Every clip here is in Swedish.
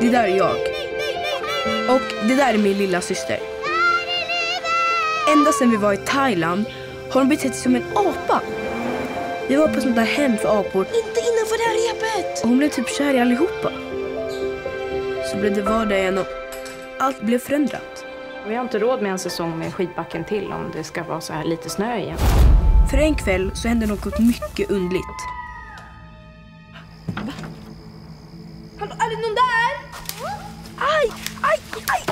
Det där är jag. Och det där är min lilla syster. Ända sedan vi var i Thailand har hon betett sig som en apa. Vi var på sånt där hem för apor Inte innanför det här repet! och hon blev typ kär i allihopa. Så blev det vardag igen och allt blev förändrat. Vi har inte råd med en säsong med skidbacken till om det ska vara så här lite snö igen. För en kväll så hände något mycket undligt. Hallå, är det någon där? Aj, aj, aj!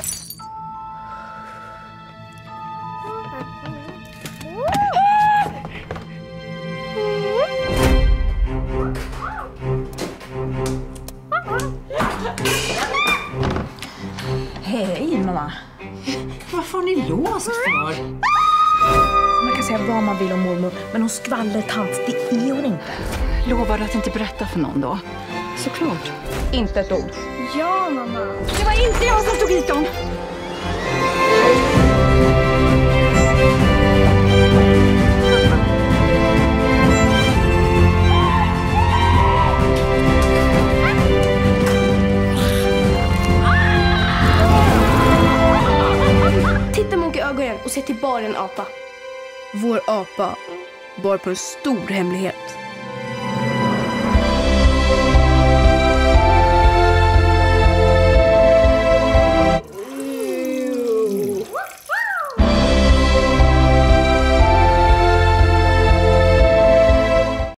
Hej mamma. Varför har ni låst för? Man kan säga vad man vill om mormor, men hon skvallertant, det är hon inte. Lovar du att inte berätta för någon då? Såklart. Inte ett ord. Ja, mamma. Det var inte jag som tog hit dem! Titta Monke i ögonen och se till bara en apa. Vår apa bar på en stor hemlighet.